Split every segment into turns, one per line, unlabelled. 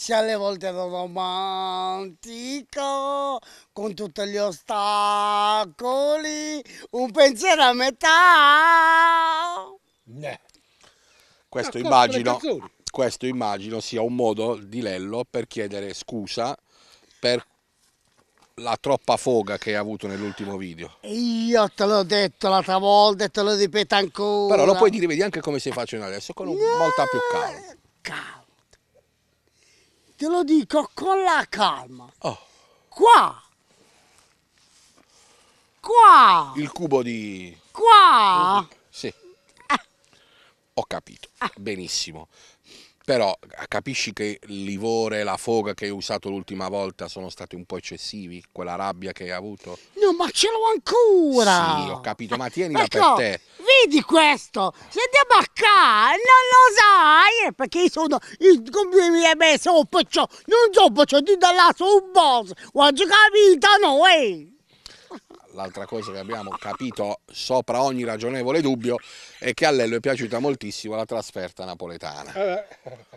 se alle volte ero romantico, con tutti gli ostacoli, un pensiero a metà.
Ne.
Questo immagino, questo immagino sia un modo di Lello per chiedere scusa per la troppa foga che ha avuto nell'ultimo video.
E Io te l'ho detto l'altra volta e te lo ripeto ancora.
Però lo puoi dire, vedi anche come stai facendo adesso, con un- molta più calma.
Calma. Te lo dico con la calma.
Oh,
Qua. Qua.
il cubo di...
Qua.
Sì. Ho capito, benissimo. Però eh, capisci che il livore la foga che hai usato l'ultima volta sono stati un po' eccessivi? Quella rabbia che hai avuto?
No, ma ce l'ho ancora.
Sì, ho capito, ma tienila per
Ecco,
te.
Vedi questo? Se andiamo a casa, non lo sai, eh, perché io sono il come mi hai messo non so di là su un boss, oggi capito noi.
L'altra cosa che abbiamo capito sopra ogni ragionevole dubbio è che a Lello è piaciuta moltissimo la trasferta napoletana.
Eh,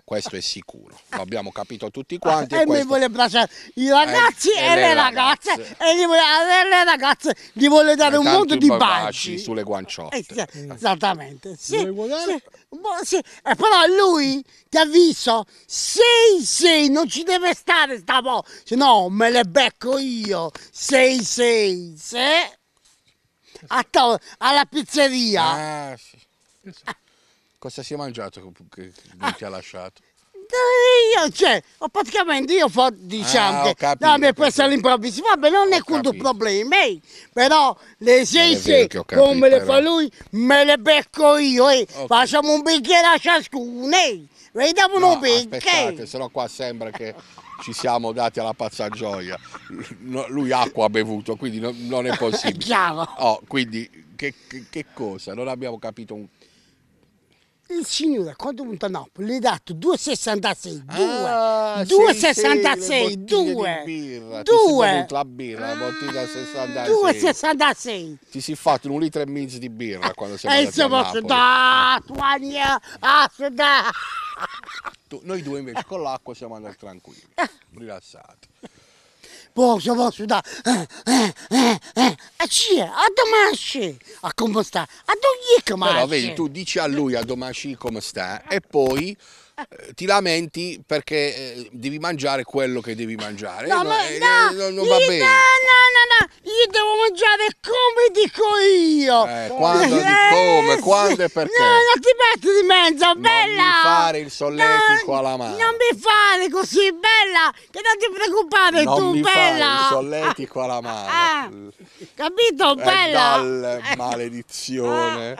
Questo è sicuro. Lo abbiamo capito tutti quanti.
E
E
mi
questo...
vuole abbracciare i ragazzi
Eh,
e, le ragazze, e gli vuole, e le ragazze gli vuole dare un mondo di
baci
baci.
sulle guanciotte.
Eh, sì, esattamente. Sì,
Vuoi guardare?
sì, boh, sì. E però lui ti avviso, sei sei, non ci deve stare sta po', se no me le becco io. Sei sei, se a to- alla pizzeria.
Ah, sì. Cosa si è mangiato che- non ti ha lasciato?
Io, cioè, ho praticamente io fo- diciamo
Ah,
che
capito,
no, mi è preso all'improvviso, vabbè non è
Ho
quello il problema, eh. però le
è capito,
come le fa lui, me le becco io, eh.
Ok.
facciamo un bicchiere a ciascuno, eh. Vediamo
No, aspettate, sennò qua sembra che ci siamo dati alla pazza gioia. No, lui acqua ha bevuto, quindi non, non è
È
possibile.
chiaro.
Oh, quindi che, che- che cosa? Non abbiamo capito un...
Il signore quando è venuto a Napoli gli ha dato 2,66, 2,
Ah,
2,66,
sì, sì, le
2,
bottiglie di birra. Ti si
2,
bevuta la birra, la bottiglia 66.
2,66.
Ti si è fatto un litro e mezzo di birra quando siamo
E
andati a Napoli.
da, tuagna, ah, da.
Tu- noi due invece con l'acqua siamo andati tranquilli, rilassati.
Posso, posso da. Eh, eh, eh, eh. E ci è, a domasci. A come sta? A dove che
Però vedi, tu dici a lui a Domaci come sta e poi ti lamenti perché eh, devi mangiare quello che devi mangiare.
No,
Eh,
ma
eh,
no,
non, non va
no,
bene.
no, no, no, io devo mangiare come dico io.
Eh, quando di come, quando e perché?
No, non ti metti di mezzo, bella.
mi fare il solletico
No,
alla mano.
Non mi fare così, bella, che non ti preoccupare
non
tu,
mi
bella.
fare il solletico alla mano.
Ah, capito,
Eh,
bella?
dalle maledizione.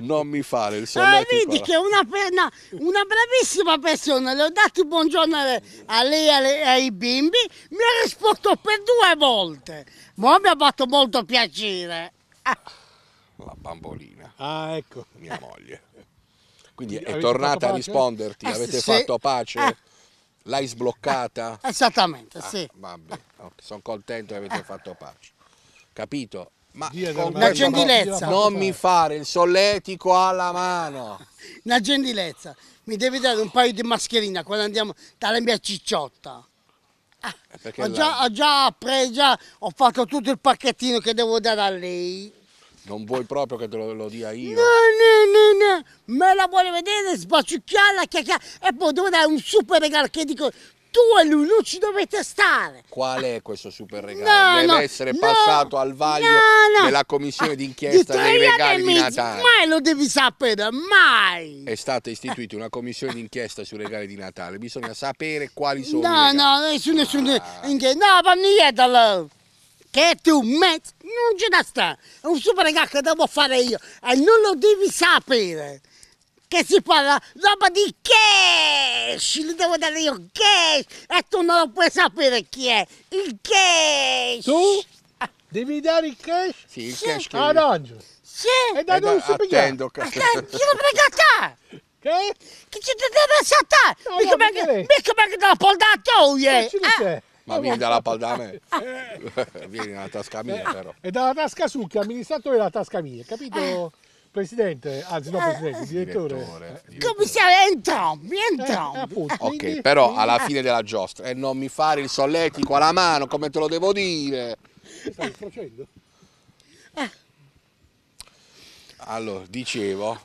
Non mi fare il
Ah,
solletico
vedi
alla
che una, per- no, una bravissima persona, le ho dato il buongiorno a a lei e ai bimbi, mi ha risposto per due volte. Ma mi ha fatto molto piacere. Ah,
la bambolina,
Ah, ecco.
mia moglie. Quindi è
Avete
tornata a risponderti,
Eh,
avete
sì.
fatto pace?
Eh.
L'hai sbloccata?
esattamente, sì.
Vabbè, ok, sono contento che avete fatto pace. Capito? Ma con
mezzo,
gentilezza.
non mi fare il solletico alla mano.
Una gentilezza. Mi devi dare un paio di mascherine quando andiamo dalla mia cicciotta.
Eh, Perché
Ho già, ho già preso, ho fatto tutto il pacchettino che devo dare a lei.
non vuoi proprio che te lo, lo dia io?
No, no, no, no, me la vuole vedere, sbaciucchiarla, chiacchierare e poi devo dare un super regalo che dico, tu e lui non ci dovete stare.
Qual è questo super regalo?
No,
Deve
no,
essere
no,
passato al vaglio della commissione d'inchiesta
di
dei regali di
mezzo,
Natale.
Mai lo devi sapere, mai.
È stata istituita una commissione d'inchiesta sui regali di Natale. Bisogna sapere quali sono
No, no, nessuno, nessuno,
Ah.
che- no, ma niente, allora. Che tu metti, non ce ne sta. È un super regalo che devo fare io e non lo devi sapere. Che si parla roba di cash, li devo dare io cash e tu non lo puoi sapere chi è il cash.
Tu devi dare il cash
Sì, il
Sì.
cash che...
ad Angelo.
Sì,
E da
Eh,
dove si pigliare?
attendo. che-
che chi lo prega a te?
Che?
Che ci deve saltare?
No,
mica
no,
perché,
perché?
mica perché te la poldatoia.
Che ci
Eh,
sei?
Ma vieni dalla pal da me. Vieni nella tasca mia però.
E dalla tasca su che amministratore della tasca mia, capito? Presidente, anzi no presidente, direttore.
Direttore,
Eh,
direttore.
Commissario, entrambi,
eh,
entrambi.
Ok, però alla fine della giostra e non mi fare il solletico alla mano come te lo devo dire.
Stai facendo?
Allora, dicevo,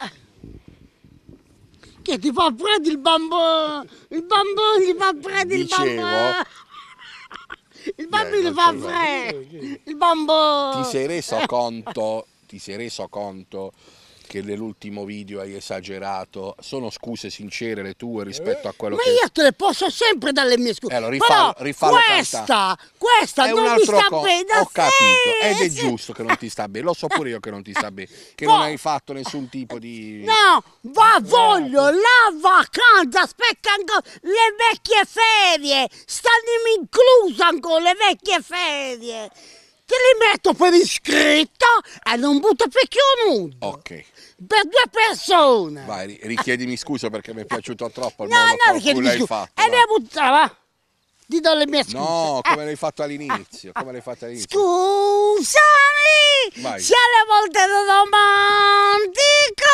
Che ti fa prendere il bambù, il bambù, gli fa prendere il
Dicevo-
bambù. Il bambino
Eh,
fa freddo, il bambù.
ti sei reso conto, ti sei reso conto che nell'ultimo video hai esagerato? Sono scuse sincere le tue rispetto a quello
Ma
che
io te le posso sempre dare le mie scuse.
Eh, allora, rifallo-
Però
rifallo
questa, questa
è
non
un
mi sta bene.
Ho capito, ed è
sì.
giusto che non ti sta bene, lo so pure io che non ti sta bene, che
No.
non hai fatto nessun tipo di...
No, va voglio la vacanza, aspetta ancora le vecchie ferie, stanno incluse ancora le vecchie ferie. Te li metto per iscritto e non butto picchio nudo.
Ok,
Per due persone.
vai, ri- richiedimi scusa perché mi è piaciuto troppo il
no,
modo
no,
con cui l'hai
scu-
fatto.
E
vai.
ne buttava. Ti do le mie scuse.
No,
Eh,
come l'hai fatto all'inizio, come l'hai fatto all'inizio.
Scusami
Vai.
se alle volte romantico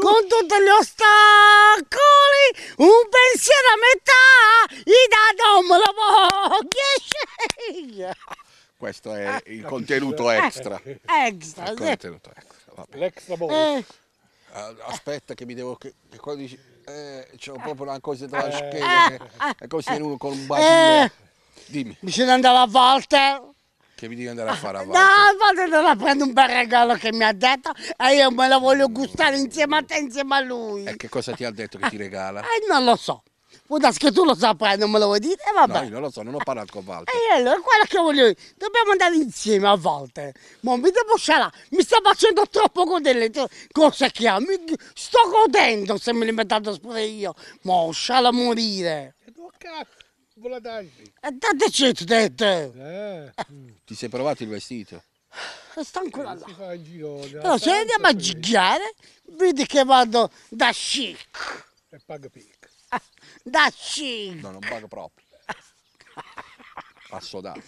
con tutti gli ostacoli un pensiero a metà i da non me lo voglio scegliere
Questo è il contenuto extra. Il
extra sì.
contenuto extra.
L'extra bonus.
Eh,
Ah, Aspetta che mi devo... Che, che quando dici... Eh, c'ho proprio una cosa tra la
Eh.
scheda, che è come se uno con un basile...
Eh.
Dimmi,
bisogna andare a volte
che mi devi andare a fare a
no,
volte?
a volte devo prendere un bel regalo che mi ha detto e io me lo voglio gustare insieme a te, insieme a lui.
E che cosa ti ha detto che ti regala?
Eh, non lo so. Può darsi che tu lo saprai, non me lo vuoi dire? E
No,
vabbè.
io non lo so, non ho parlato con Walter.
E allora, è quello che voglio dire. Dobbiamo andare insieme a volte. Ma mi devo scialare. Mi sta facendo troppo godere le cose che ha. Mi sto godendo se me li metto pure io. Ma sciala a morire.
E tu cazzo, volatility.
E date certo, dette.
Eh, mm,
Ti sei provato il vestito?
Sta ancora là.
si fa in giro. nella
Però se andiamo a gigliare, vedi che vado da chic.
E paga pic.
Da chic.
No, non pago proprio. Assodato.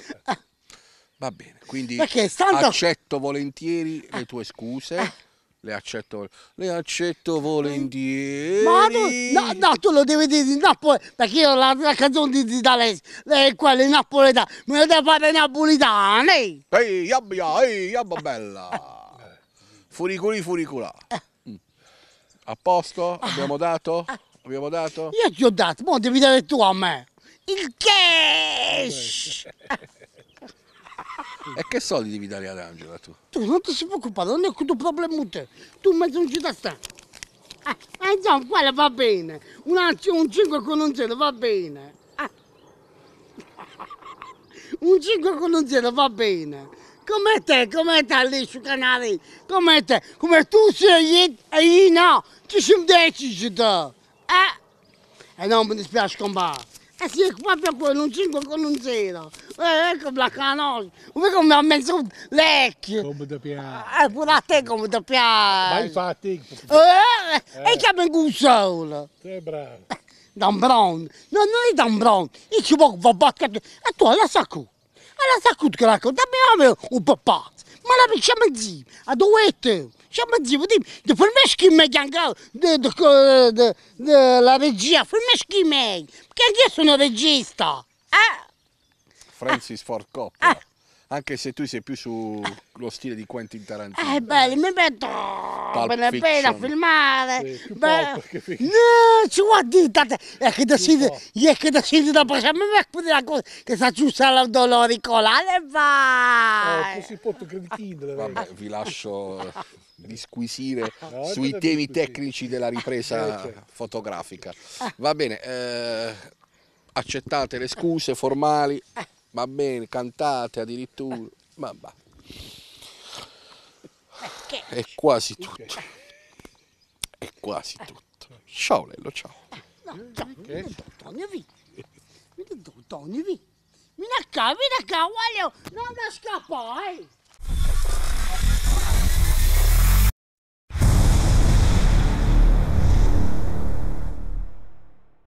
Va bene, quindi
tanto-
accetto volentieri le tue scuse. Le accetto, le accetto volentieri.
Ma tu, no, no, tu lo devi dire in Napoli, perché io la, la canzone di, di D'Alessio, lei quella in napoletano, me la devo fare in napolitano.
Ehi, yabbia, ehi, yabba bella. Furiculi, furiculà. Mm. A posto? Abbiamo dato? Abbiamo dato?
Io ti ho dato, ma devi dare tu a me. Il cash!
E che soldi devi dare ad Angela tu?
Tu non ti si preoccupare, non è tuo problema con te. Tu mezzo non ci da stare. Ah, eh, insomma, quello va bene. Un, un 5 con un 0 va bene. Ah. Un 5 con un 0 va bene. Come te, come te lì sul canale, come te, come tu sei e io no, ci siamo decisi te. Eh? E non mi dispiace combattere. E sì, è proprio quello, un 5 con un 0. Eh, ecco la conosci. Come come ha messo l'ecchio.
Come da piano.
Eh, pure a te come ti
Ma
piace.
infatti,
Eh, e chiama in solo.
sei bravo.
Dan Brown. No, non è Dan Brown. Io ci voglio va battere. E tu alla sacco. Alla sacco che la cosa. Dammi un po' pazzo. Ma la picciamo zio. A dovete. Siamo dimmi. De me anche de, de, de, de, la regia. Filmeschi me. Perché anche io sono regista. Eh?
Francis Ford Coppola. Anche se tu sei più sullo stile di Quentin Tarantino.
Eh, bello, mi metto bene bene a filmare.
Sì,
Beh,
che
no, ci guardi, tate, è che decidi, è che decidi dopo, se mi metti la cosa che sta giusta la dolore colare, vai.
così potto creditindole.
Vabbè, vi lascio disquisire
No,
sui temi tecnici della ripresa
Eh, certo.
fotografica. Va bene, eh, accettate le scuse formali, va bene, cantate addirittura, ma va.
Che-
È quasi tutto. È quasi tutto. Ciao Lello, ciao.
No, ciao, mi do Tonio vi. Mi do Tonio vi. Mi da qua, mi da qua, voglio, non scappare.